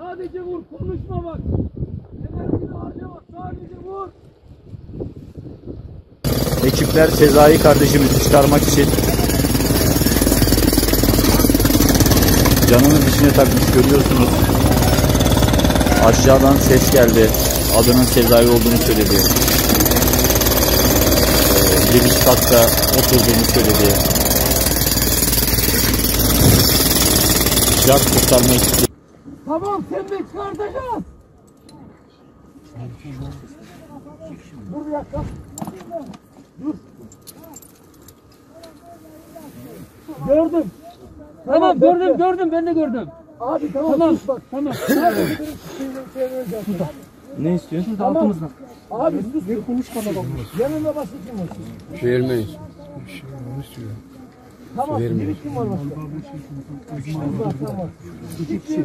Sadece vur, konuşma bak. Enerjini harcama, sadece vur. Ekipler Sezai kardeşimizi çıkarmak için canını dişine takmış görüyorsunuz. Aşağıdan ses geldi. Adının Sezai olduğunu söyledi. Ee, giriş katta oturduğunu söyledi. Can kurtarma ekibi Tamam, sen de çıkartacağız. Dur bir dakika. Dur. Gördüm. Tamam, gördüm, gördüm, ben de gördüm. Abi tamam, tamam. sus bak. Tamam. Ne istiyorsun? tamam. Abi sus. Bir konuşma da Yanında başka kim var? Vermeyiz. Tamam, bir kim var başka? Allah, tamam. İki kişi.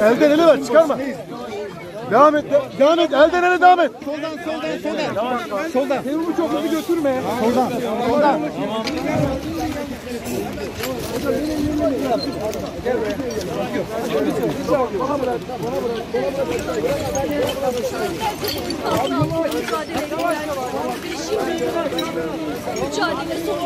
Elden ele ver çıkarma. Devam et. de- Devam et. Elden ele devam et. Soldan soldan soldan. Soldan. Terumu çok hızlı götürme. Soldan. Soldan. Mücadele sonuç